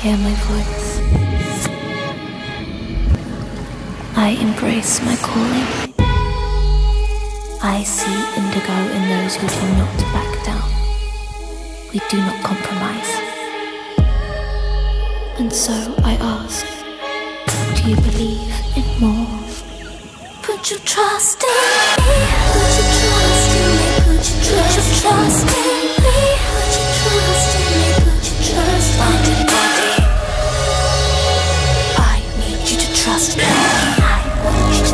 hear my voice. I embrace my calling. I see indigo in those who do not back down. We do not compromise. And so I ask, do you believe in more? Put your trust in me. She's